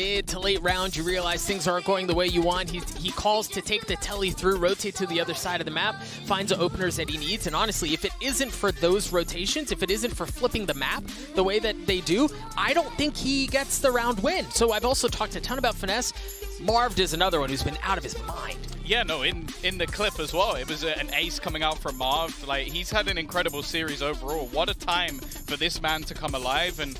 mid to late round, you realize things aren't going the way you want. He, he calls to take the telly through, rotate to the other side of the map, finds the openers that he needs. And honestly, if it isn't for those rotations, if it isn't for flipping the map the way that they do, I don't think he gets the round win. So I've also talked a ton about finesse. Marved is another one who's been out of his mind. Yeah, no, in in the clip as well, it was a, an ace coming out from Marv. Like he's had an incredible series overall. What a time for this man to come alive, and